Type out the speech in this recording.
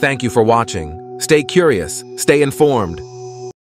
Thank you for watching. Stay curious, stay informed,